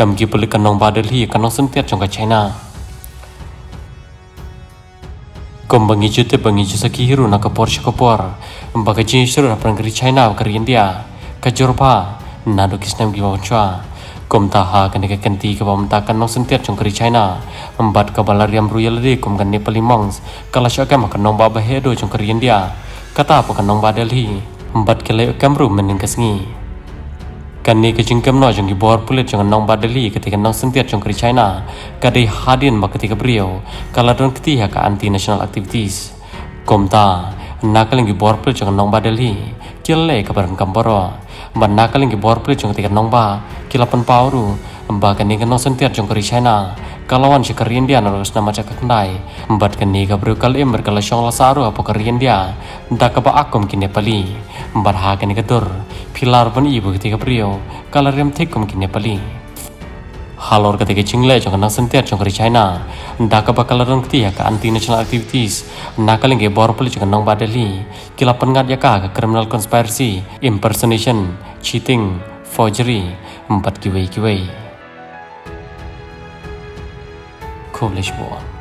kam gi puli kanong ba delhi kanong sentiat jong ka china. Kom bangi jute bangi jisa ki hiru na kapor shakapor mbaga ji shuru na prangri china ka india. Ka jorpa na do kisnam gi chwa kom ta ha kan ka kanti ka bam ta kanong sentiat jong kari china. Mbat ka balariam royal ri kom kan nepali mongs kala shaka ma kanong ba ba hedo jong kari india. Kata apa kanong ba delhi mbat kele kamru mening kasngi Kani ke jingkem no jong bor pulit jong nong badali ketika nong sentiat jong kri China. Kadai hadin ma ketika brio. Kala don ketiha ka anti national activities. Komta nakaling bor pulit jong nong badali kille kabaran kamporo ban nakaling bor pulit jong ketika nong ba. Kilapan pauru. Mba kani ke nong sentiat jong kri China. Kalawan si karian dia narus nama cakap kendai mbat kani ka brio kal im berkala syong lasaru apa karian dia ndak ka ba akom kini pali mbat ha kani ketur pilar pun ibu ketika beliau kalau rem tekum kini pali halor ketika cingle jangan nang sentiat jangan kari China ndak ke bakal rong ketia ke anti national activities nakal nge bor poli jangan nang badali kila pengat ya ke criminal conspiracy impersonation cheating forgery empat kiwai kiwai Coolish War